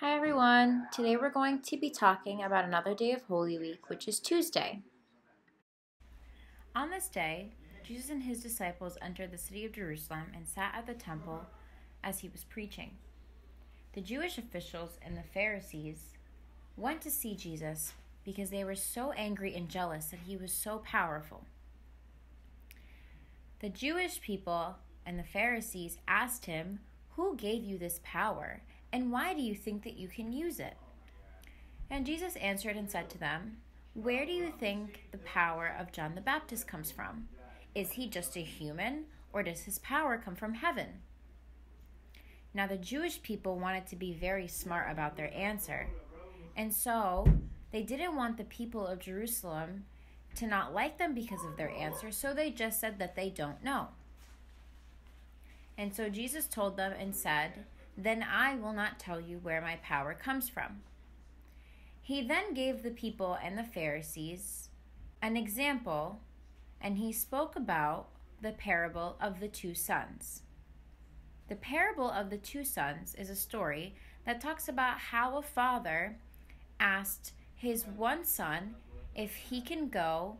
Hi everyone. Today we're going to be talking about another day of Holy Week, which is Tuesday. On this day, Jesus and his disciples entered the city of Jerusalem and sat at the temple as he was preaching. The Jewish officials and the Pharisees went to see Jesus because they were so angry and jealous that he was so powerful. The Jewish people and the Pharisees asked him, Who gave you this power? And why do you think that you can use it? And Jesus answered and said to them, Where do you think the power of John the Baptist comes from? Is he just a human, or does his power come from heaven? Now, the Jewish people wanted to be very smart about their answer, and so they didn't want the people of Jerusalem to not like them because of their answer, so they just said that they don't know. And so Jesus told them and said, Then I will not tell you where my power comes from. He then gave the people and the Pharisees an example, and he spoke about the parable of the two sons. The parable of the two sons is a story that talks about how a father asked his one son if he can go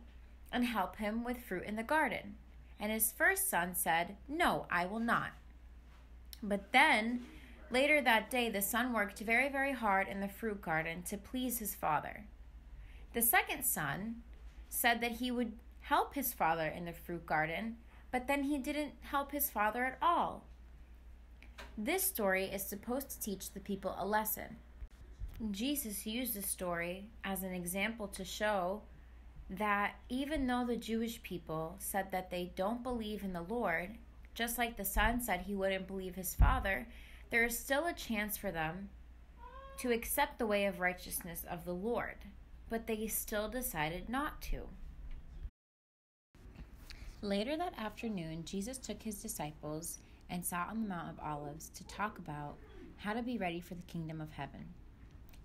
and help him with fruit in the garden. And his first son said, No, I will not. But then, later that day, the son worked very, very hard in the fruit garden to please his father. The second son said that he would help his father in the fruit garden, but then he didn't help his father at all. This story is supposed to teach the people a lesson. Jesus used the story as an example to show that even though the Jewish people said that they don't believe in the Lord, just like the son said he wouldn't believe his father, there is still a chance for them to accept the way of righteousness of the Lord, but they still decided not to. Later that afternoon, Jesus took his disciples and sat on the Mount of Olives to talk about how to be ready for the kingdom of heaven.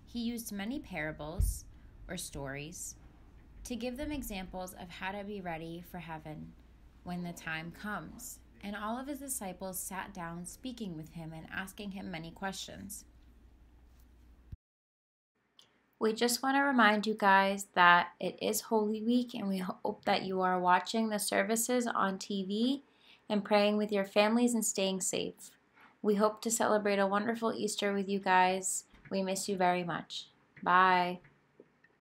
He used many parables or stories to give them examples of how to be ready for heaven when the time comes. And all of his disciples sat down speaking with him and asking him many questions. We just want to remind you guys that it is Holy Week and we hope that you are watching the services on TV and praying with your families and staying safe. We hope to celebrate a wonderful Easter with you guys. We miss you very much. Bye.